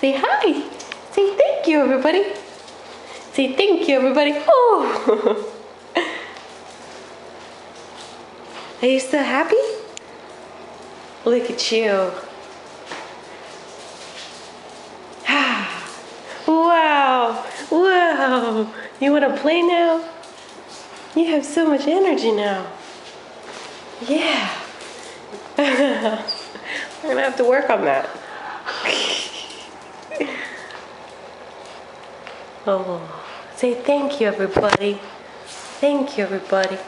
Say hi. Say thank you, everybody. Say thank you, everybody. Oh. Are you still happy? Look at you. wow. Wow. You want to play now? You have so much energy now. Yeah. We're going to have to work on that. oh, say thank you, everybody. Thank you, everybody.